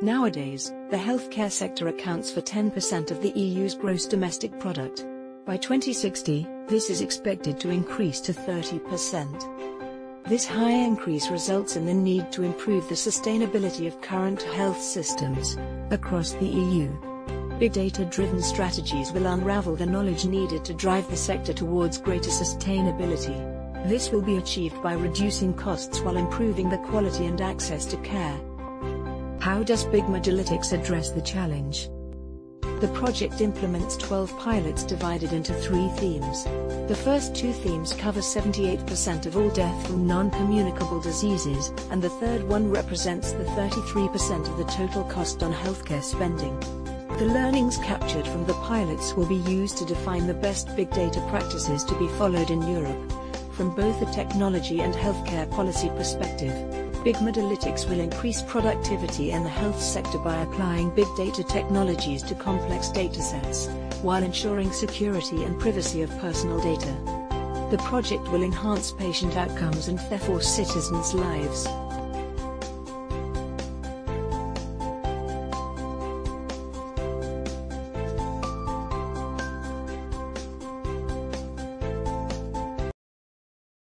Nowadays, the healthcare sector accounts for 10% of the EU's gross domestic product. By 2060, this is expected to increase to 30%. This high increase results in the need to improve the sustainability of current health systems across the EU. Big data-driven strategies will unravel the knowledge needed to drive the sector towards greater sustainability. This will be achieved by reducing costs while improving the quality and access to care. How does BigMedilytics address the challenge? The project implements 12 pilots divided into three themes. The first two themes cover 78% of all death from non-communicable diseases, and the third one represents the 33% of the total cost on healthcare spending. The learnings captured from the pilots will be used to define the best big data practices to be followed in Europe, from both a technology and healthcare policy perspective. BigMedilytics will increase productivity in the health sector by applying big data technologies to complex datasets, while ensuring security and privacy of personal data. The project will enhance patient outcomes and therefore citizens' lives.